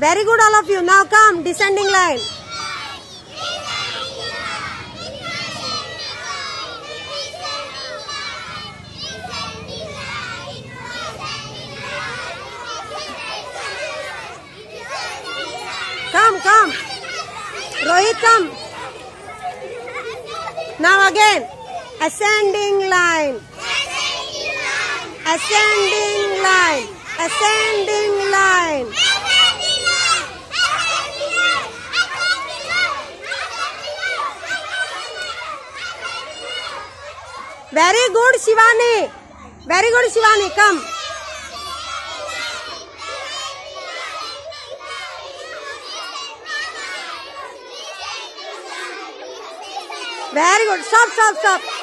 Very good, all of you. Now come, descending line. Come, come. Rohit, come. Now again. Ascending line. Ascending line. Ascending line. Very good, Shivani. Very good, Shivani. Come. Very good. Stop, stop, stop.